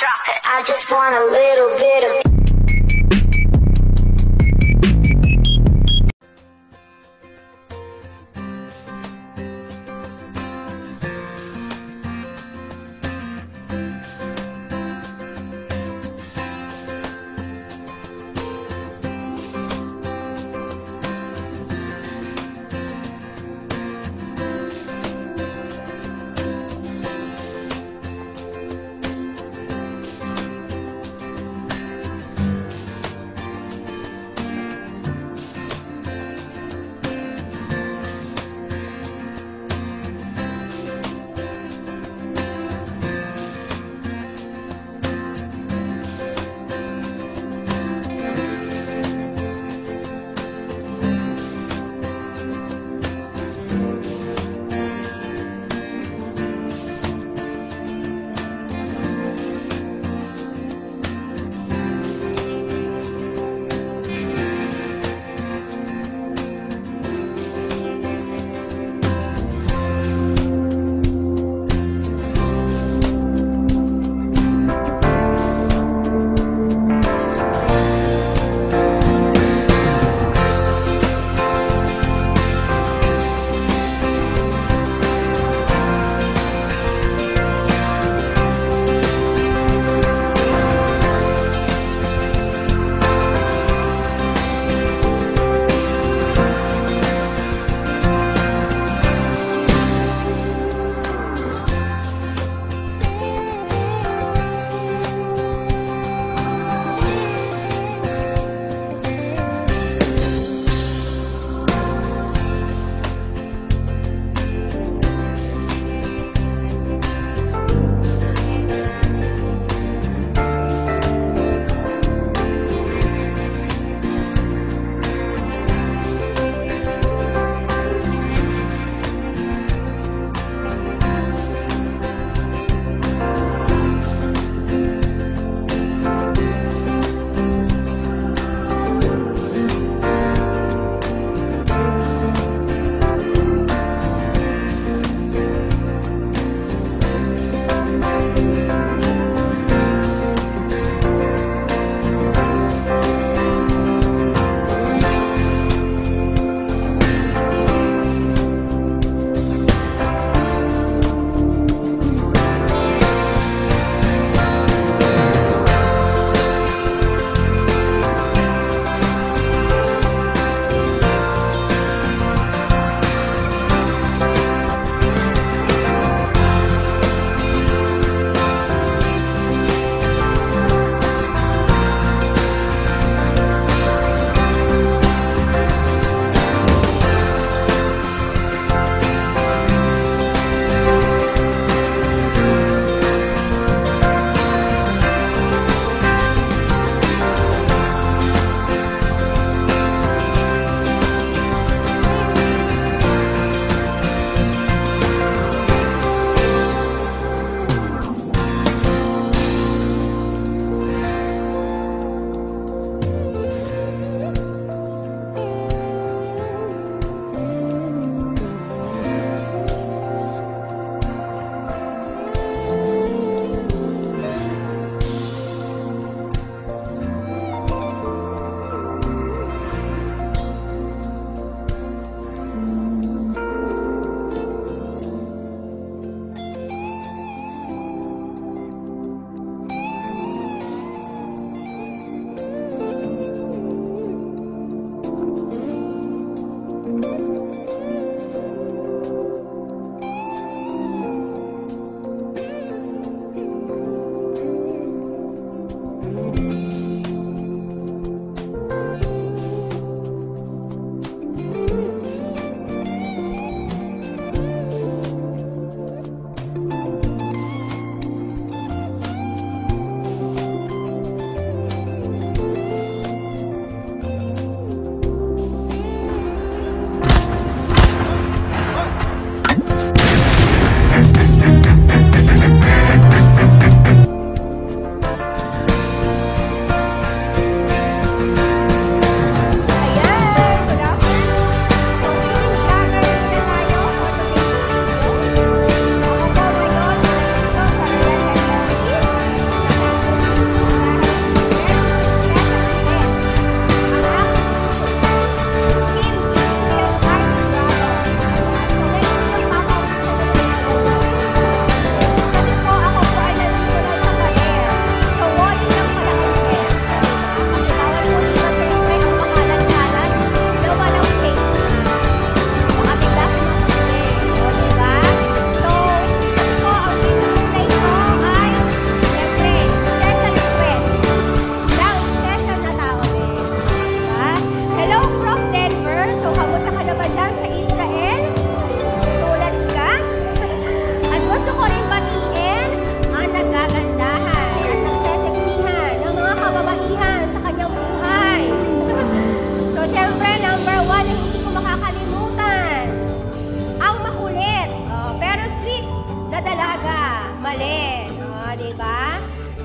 Drop it. I just want a little bit of.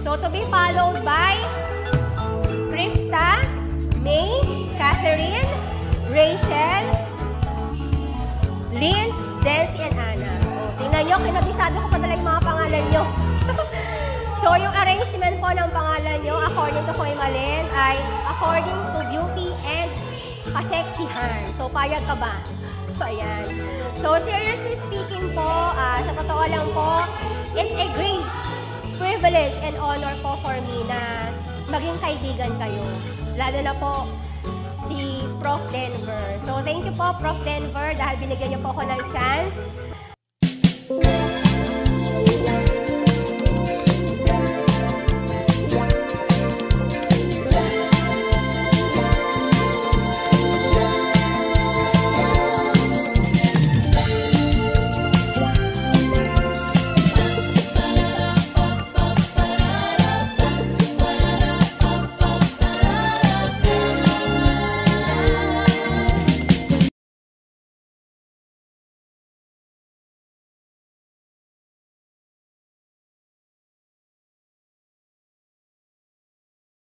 So, to be followed by Krista, May, Catherine, Rachel, Lynn, Delcy, and Anna. So, tingnan nyo, kinabisado ko pa talaga yung mga pangalan nyo. so, yung arrangement po ng pangalan nyo, according to Koy Malen, ay according to beauty and kaseksihan. So, payag ka ba? So, ayan. So, seriously speaking po, ah, sa totoo lang po, it's a great privilege and honor po for me na maging kaibigan kayo. Lalo na po si Prof. Denver. So, thank you po, Prof. Denver, dahil binigyan niyo po ako ng chance